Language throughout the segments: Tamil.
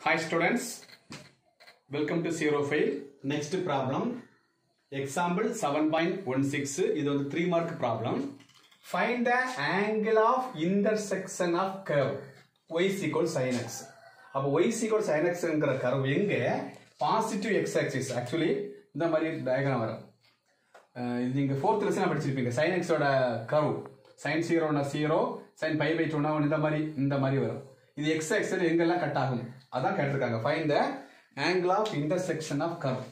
Hi students, welcome to Zero Fail. Next problem, example 7.16. இது வந்து 3 mark problem. Find the angle of intersection of curve y is equal sin x. அப்போ y is equal sin x என்கிற curve எங்க Positive x axis actually, இந்த மாதிரி diagram வரும் அஹ் இது நீங்க ஃபோர்த் லெசன் படிச்சிருப்பீங்க sin x ஓட curve. sin ஜீரோனா ஜீரோ sin பை பை டூனா இந்த மாதிரி இந்த மாதிரி வரும் இது x axis எங்கெல்லாம் கட் ஆகும் அதான் கேட்டிருக்காங்க. Find the angle of intersection of curve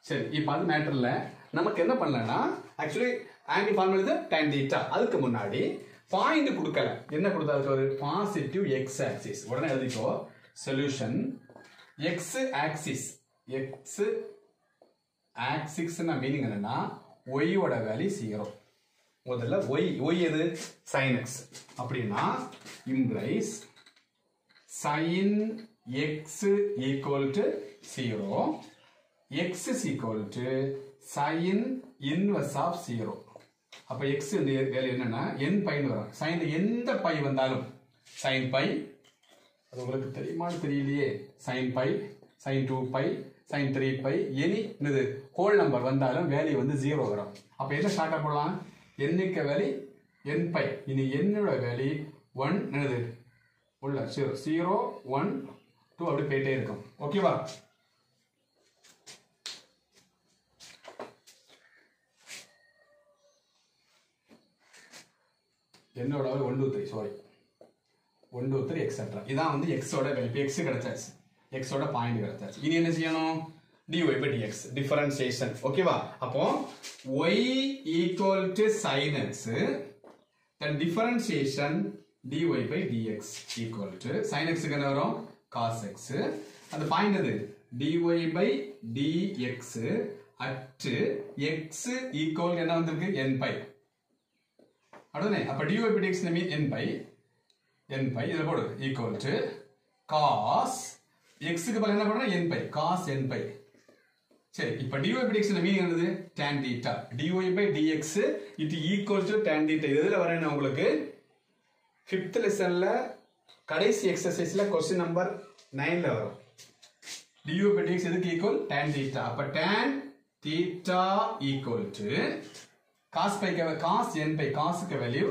சரி இப்போ அது மேட்டரில் நமக்கு என்ன பண்ணலன்னா ஆக்சுவலி ஆங்கிள் ஃபார்முலா இது tan theta. அதுக்கு முன்னாடி பாயிண்ட் கொடுக்கல. என்ன கொடுத்தா அதுக்கு ஒரு பாசிட்டிவ் எக்ஸ் ஆக்சிஸ் உடனே எழுதிக்கோ. சொல்யூஷன் எக்ஸ் ஆக்சிஸ் எக்ஸ் ஆக்சிஸ்னா மீனிங் என்னன்னா ஒய்யோட வேல்யூ ஜீரோ முதல்ல ஒய் ஒய் எது? சைன் எக்ஸ் அப்படின்னா implies sin x equal to 0 x is equal to sin inverse of 0 அப்ப x இந்த வேல்யூ என்னன்னா n பைன்னு வரும். sin எந்த பை வந்தாலும் sin பை அது உங்களுக்கு தெரியுமான்னு தெரியலையே. sin pi sin 2 pi sin 3 pi any என்னது ஹோல் நம்பர் வந்தாலும் வேல்யூ வந்து ஜீரோ வரும். அப்போ என்ன ஷார்ட்டா போடலாம்? எண்ணிக்க வேலி n பை இனி என்னோட வேலி ஒன் என்னது உள்ள ஜீரோ ஒன் டூ அப்படி போயிட்டே இருக்கும். ஓகேவா என்னோட one two three sorry one two three etcetera இதான் வந்து எக்ஸோட வெளிப்பு எக்ஸ் கிடைச்சாச்சு. எக்ஸோட பாயிண்ட் கிடைச்சாச்சு. இனி என்ன செய்யணும்? dy by dx. டிஃபரன்சியேஷன் ஓகேவா அப்போ y equal to sin x. Then differentiation dy by dx equal to sin x க்கு என்ன வரும் cos x அந்த பாயிண்ட் எது dy by dx at x equal என்ன வந்திருக்கு n pi அடுத்தனே அப்ப dy by dx mean n pi n pi இதுல போடு equal to cos x க்கு பதிலா என்ன பண்ணா n pi cos n pi சரி இப்ப dy by dx ன மீனிங் என்னது tan theta dy by dx it equal to tan theta இது வரேன் உங்களுக்கு ஃபிஃப்த் லெசன்ல கடைசி எக்ஸசைஸ்ல கொஸ்டின் நம்பர் நைன்ல வரும். டியூ by எதுக்கு ஈக்குவல் டேன் தீட்டா அப்ப tan theta equal to cos pi cos n pi காஸுக்கு value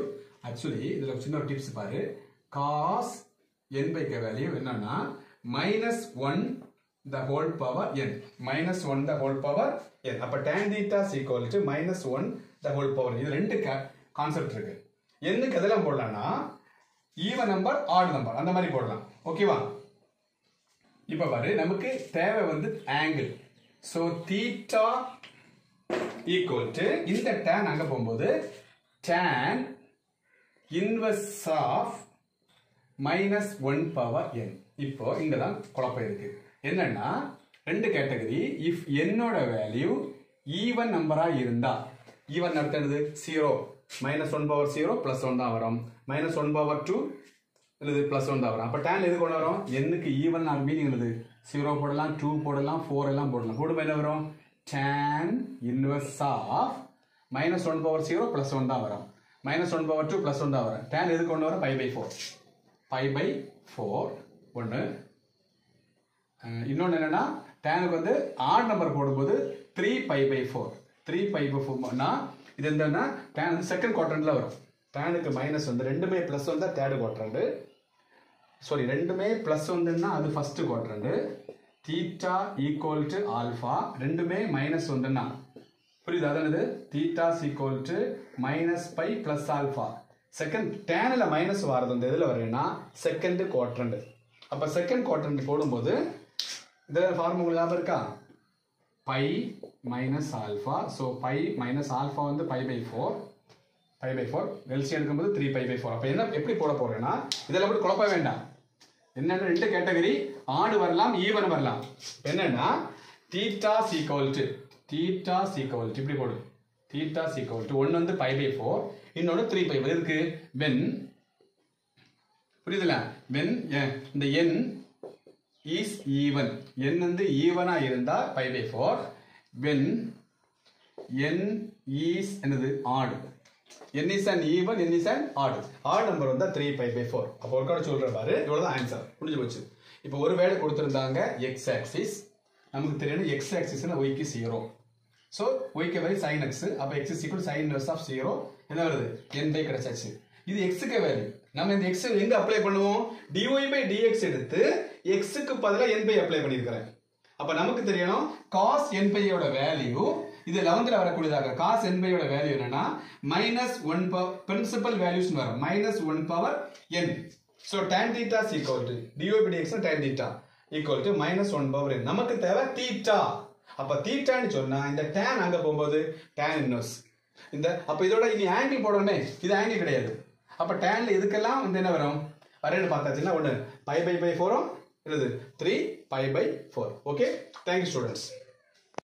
actually இதுல சின்ன ஒரு டிப்ஸ் பாரு. காஸ் என் பைக்கு வேல்யூ என்னன்னா minus one the whole power n. Minus 1 the whole power n. அப்ப tan theta is equal to minus 1 the whole power இது ரெண்டு கான்செப்ட் இருக்கு. என்னக்கு எதெல்லாம் போடலாம்னா ஈவன் நம்பர் ஆட் நம்பர் அந்த மாதிரி போடலாம். ஓகேவா இப்போ பாரு நமக்கு தேவை வந்து angle so theta equal to இந்த டேன் அங்கே போகும்போது tan inverse of minus one power n இப்போ இங்கே தான் குழப்பம் இருக்கு. என்னன்னா ரெண்டு கேட்டகரி இஃப் என்னோட வேல்யூ ஈவன் நம்பராக இருந்தால் ஈவன் நடத்துறது zero minus one power zero plus one தான் வரும். மைனஸ் ஒன் பவர் டூ இது ப்ளஸ் ஒன் தான் வரும். அப்போ டேன் எது கொண்டு வரும்? என்னுக்கு ஈவன் நான் மீனிங் என்னது ஜீரோ போடலாம் டூ போடலாம் ஃபோர் எல்லாம் போடலாம். போடும்போது என்ன வரும்? Tan inverse of minus one power zero plus one தான் வரும். Minus one power two plus one தான் வரும். டேன் எது கொண்டு வரும்? Five pi four five pi four ஒன்று இன்னொன்று என்னென்னா டேனுக்கு வந்து ஆட் நம்பர் போடும்போது three pi by four three pi by ஃபோர்னா இது என்னன்னா டேன் வந்து செகண்ட் குவாட்ரண்ட்ல வரும். டேனுக்கு மைனஸ் வந்து ரெண்டுமே ப்ளஸ் வந்தால் தேர்டு குவாட்ரண்ட் சாரி ரெண்டுமே ப்ளஸ் வந்துன்னா அது first quadrant theta equal to alpha ரெண்டுமே மைனஸ் வந்துன்னா புரியுது? அதானது theta equal to minus pi plus alpha second Daniil minus வரது இந்த இதில் வரேன்னா செகண்ட் குவாட்ரண்ட் அப்போ செகண்ட் குவாட்ரண்ட் போடும்போது இதில் ஃபார்முலா ஞாபகம் இருக்கா? Pi minus alpha so pi minus alpha வந்து pi by four pi by four LC எடுக்கும்போது த்ரீ பை பை ஃபோர் அப்போ என்ன எப்படி போட போகிறேன்னா இதெல்லாம் கூட குழப்ப வேண்டாம். என்னென்ன ரெண்டு கேட்டகரி ஆடு வரலாம் ஈவன் வரலாம். என்னென்னா என்னன்னா தீட்டா சீக்வல்ட்டு தீட்டா சீக்வல்ட்டு இப்படி போடு. தீட்டா சீக்வல்ட்டு ஒன்று வந்து பை பை ஃபோர் இன்னொன்று த்ரீ பை இருக்கு வென் புரியுதுல வென் இந்த என் ஈஸ் ஈவன் என் வந்து ஈவனாக இருந்தால் pi by four when n is என்னது? Odd. N is and even n is and odd. odd நம்பர் வந்தா 3 pi by 4 அப்போ ஒர்க்கோட அவுட் சொல்ற பாரு. இவ்வளவுதான் ஆன்சர் முடிஞ்சு போச்சு. இப்போ ஒரு வேலை கொடுத்துருந்தாங்க எக்ஸ் ஆக்சிஸ் நமக்கு தெரியணும் எக்ஸ் ஆக்சிஸ்னா ஒய்க்கு ஜீரோ ஸோ ஒய்க்கு வேல்யூ சைன் எக்ஸ் அப்போ x is equal sine s of zero என்ன வருது? என் பை கிடைச்சாச்சு. இது எக்ஸுக்கு வேல்யூ நம்ம இந்த எக்ஸ் எங்கே அப்ளை பண்ணுவோம்? டிஒய் பை டிஎக்ஸ் எடுத்து எக்ஸுக்கு பதிலாக என் பை அப்ளை பண்ணியிருக்கிறேன். அப்ப நமக்கு தெரியணும் காஸ் என்பையோட வேல்யூ இது லெவன்த்ல வரக்கூடியதாக. காஸ் என்பையோட வேல்யூ என்னன்னா minus one power principal values வரும். Minus one power n so tan theta is equal to dy by dx tan theta equal to minus 1 power n. நமக்கு தேவை தீட்டா அப்ப தீட்டான்னு சொன்னா இந்த டேன் அங்க போகும்போது டேன் இன்வர்ஸ் இந்த அப்ப இதோட இனி ஆங்கிள் போடணுமே இது ஆங்கிள் கிடையாது. அப்ப டேனில் இதுக்கெல்லாம் வந்து என்ன வரும்? வரேன்னு பார்த்தாச்சுன்னா ஒன்று பை பை பை ஃபோரும் என்னது? Three pi by four okay thank you students